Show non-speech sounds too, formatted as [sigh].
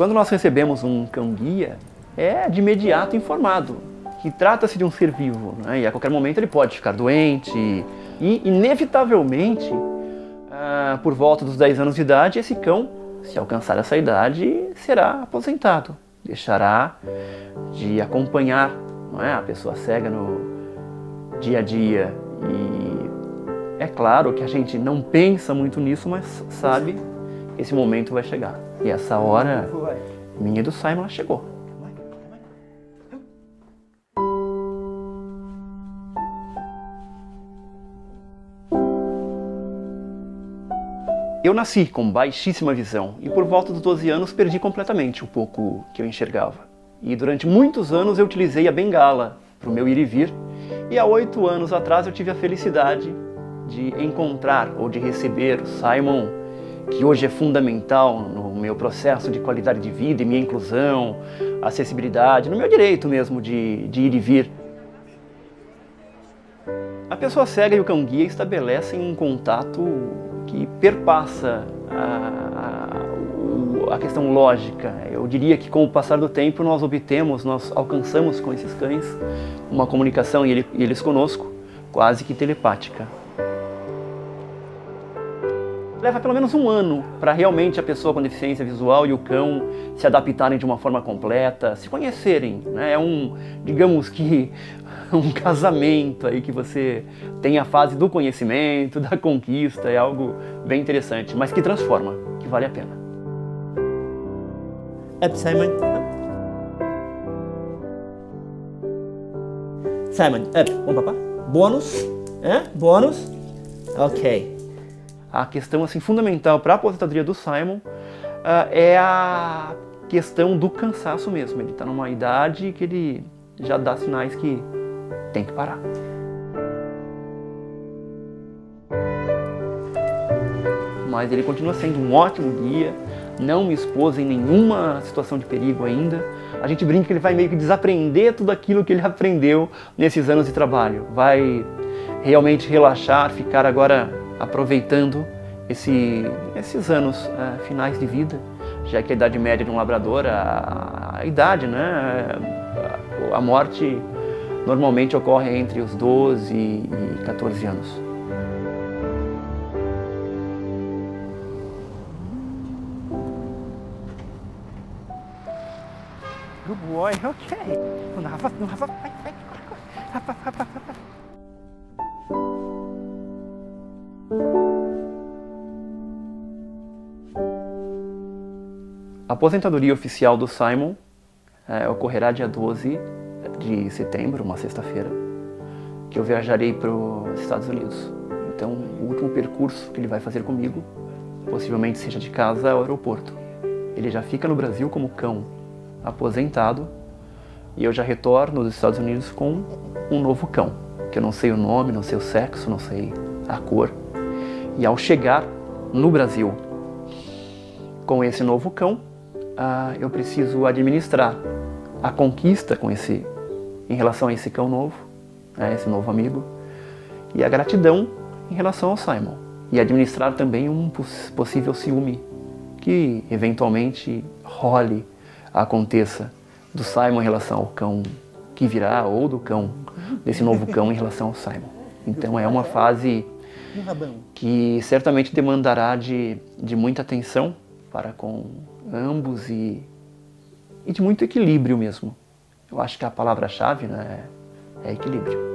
quando nós recebemos um cão-guia, é de imediato informado que trata-se de um ser vivo, né? e a qualquer momento ele pode ficar doente, e inevitavelmente, ah, por volta dos 10 anos de idade, esse cão, se alcançar essa idade, será aposentado, deixará de acompanhar é? a pessoa cega no dia a dia. E é claro que a gente não pensa muito nisso, mas sabe esse momento vai chegar. E essa hora, minha do Simon, chegou. Eu nasci com baixíssima visão e por volta dos 12 anos perdi completamente o pouco que eu enxergava. E durante muitos anos eu utilizei a bengala para o meu ir e vir. E há oito anos atrás eu tive a felicidade de encontrar ou de receber o Simon, que hoje é fundamental no meu processo de qualidade de vida e minha inclusão, acessibilidade, no meu direito mesmo de, de ir e vir. A pessoa cega e o cão guia estabelecem um contato que perpassa a, a, a, questão lógica. Eu diria que com o passar do tempo nós obtemos, nós alcançamos com esses cães uma comunicação e eles conosco quase que telepática. Leva pelo menos um ano para realmente a pessoa com deficiência visual e o cão se adaptarem de uma forma completa, se conhecerem. Né? É um, digamos que, [laughs] um casamento aí que você tem a fase do conhecimento, da conquista, é algo bem interessante, mas que transforma, que vale a pena. Up, Simon. Simon, up. Vamos papá? Bônus? É? Bônus? Ok a questão assim fundamental para a aposentadoria do Simon uh, é a questão do cansaço mesmo. Ele está numa idade que ele já dá sinais que tem que parar. Mas ele continua sendo um ótimo guia, não me expôs em nenhuma situação de perigo ainda. A gente brinca que ele vai meio que desaprender tudo aquilo que ele [laughs] aprendeu nesses anos de trabalho. Vai realmente relaxar, ficar agora aproveitando esse, esses anos uh, finais de vida, já que a idade média de um labrador, a, a idade, né, a, a, morte normalmente ocorre entre os 12 e 14 anos. Good boy, okay. Rafa, Rafa, vai, vai. A aposentadoria oficial do Simon é, ocorrerá dia 12 de setembro, uma sexta-feira, que eu viajarei para os Estados Unidos. Então, o último percurso que ele vai fazer comigo, possivelmente seja de casa ao aeroporto. Ele já fica no Brasil como cão aposentado e eu já retorno dos Estados Unidos com um novo cão, que eu não sei o nome, não sei o sexo, não sei a cor. E ao chegar no Brasil com esse novo cão, ah, eu preciso administrar a conquista com esse, em relação a esse cão novo, né, esse novo amigo, e a gratidão em relação ao Simon. E administrar também um possível ciúme que eventualmente role, aconteça do Simon em relação ao cão que virá ou do cão, desse novo cão em relação ao Simon. Então é uma fase que certamente demandará de, de muita atenção para com ambos e, e de muito equilíbrio mesmo. Eu acho que a palavra-chave né, é equilíbrio.